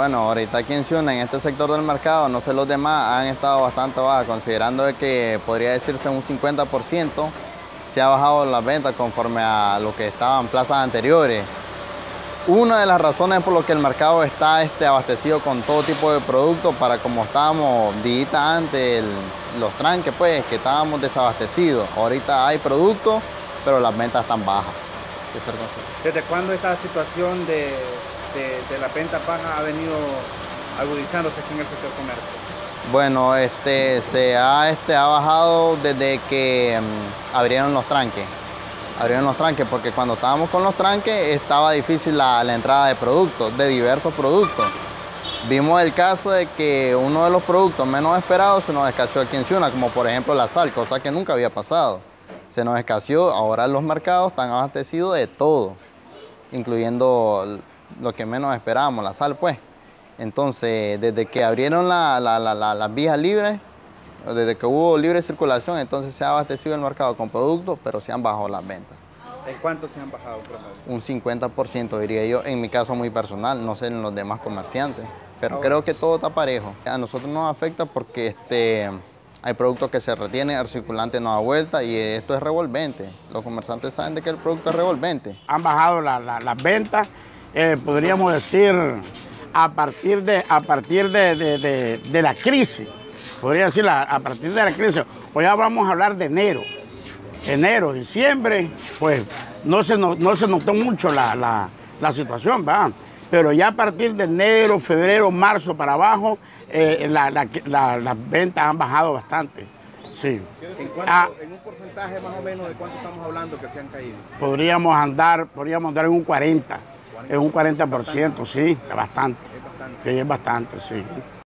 Bueno, ahorita aquí en Ciuna, en este sector del mercado, no sé los demás, han estado bastante bajas, considerando que podría decirse un 50% se ha bajado las ventas conforme a lo que estaban plazas anteriores. Una de las razones por lo que el mercado está este, abastecido con todo tipo de productos para como estábamos días antes, los tranques, pues, que estábamos desabastecidos. Ahorita hay productos, pero las ventas están bajas. ¿Desde cuándo esta situación de, de, la venta baja ha venido agudizándose aquí en el sector comercio? Bueno, este, se ha, este, ha bajado desde que mm, abrieron los tranques. Abrieron los tranques porque cuando estábamos con los tranques estaba difícil la, la entrada de productos, de diversos productos. Vimos el caso de que uno de los productos menos esperados se nos escaseó aquí en Ciuna, como por ejemplo la sal, cosa que nunca había pasado. Se nos escaseó, ahora los mercados están abastecidos de todo, incluyendo lo que menos esperábamos, la sal pues. Entonces, desde que abrieron las vías libres, desde que hubo libre circulación, entonces se ha abastecido el mercado con productos, pero se han bajado las ventas. ¿En cuánto se han bajado? Un 50% diría yo, en mi caso muy personal, no sé en los demás comerciantes, pero creo que todo está parejo. A nosotros nos afecta porque este, hay productos que se retienen, el circulante no da vuelta y esto es revolvente. Los comerciantes saben de que el producto es revolvente. Han bajado las ventas, eh, podríamos decir a partir de, a partir de, la crisis, podría decir a, partir de la crisis. Hoy ya vamos a hablar de enero. Enero, diciembre, pues no se, no, se notó mucho la, situación, ¿verdad? Pero ya a partir de enero, febrero, marzo para abajo, eh, las ventas han bajado bastante. Sí. Ah. ¿En, un porcentaje más o menos de cuánto estamos hablando que se han caído? Podríamos andar, podríamos andar en un 40. Es un 40%, sí, es bastante. Sí, es bastante, sí.